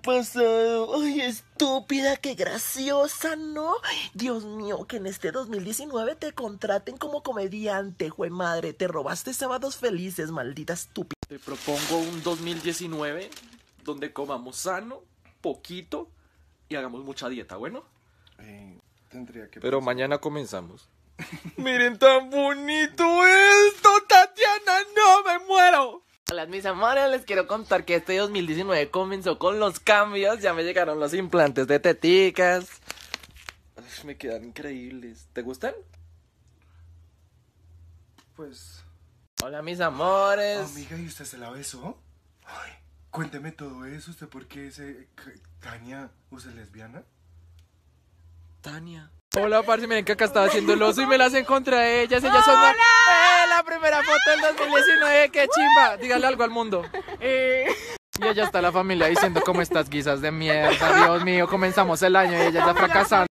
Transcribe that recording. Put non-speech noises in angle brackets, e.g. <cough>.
pasado. Ay, estúpida, qué graciosa, ¿no? Dios mío, que en este 2019 te contraten como comediante, jue madre. Te robaste sábados felices, maldita estúpida. Te propongo un 2019 donde comamos sano, poquito y hagamos mucha dieta, ¿bueno? Eh, tendría que... Pero mañana comenzamos. <laughs> Miren tan bonito esto, Tatiana, no me muero. Hola mis amores, les quiero contar que este 2019 comenzó con los cambios, ya me llegaron los implantes de teticas. Ay, me quedan increíbles. ¿Te gustan? Pues... Hola mis amores. Amiga, ¿y usted se la besó? Ay, cuénteme todo eso. ¿Usted por qué se... Tania, ¿usted es lesbiana? Tania. Hola, parce, miren que acá estaba haciendo el oso y me las encontré a ellas. Ellas son la, ¡Eh, la primera foto del 2019. ¡Qué chimba! Dígale algo al mundo. Eh. Y allá está la familia diciendo cómo estas guisas de mierda. Dios mío, comenzamos el año y ellas ya fracasando.